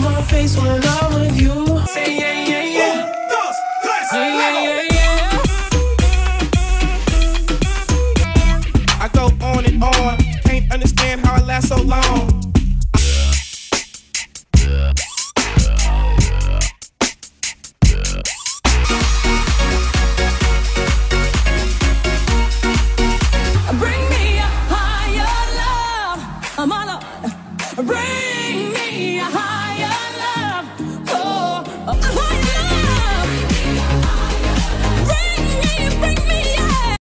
my face when I'm with you. Say yeah, yeah, yeah. Yeah, yeah, yeah. I go on and on. Can't understand how I last so long. Bring up.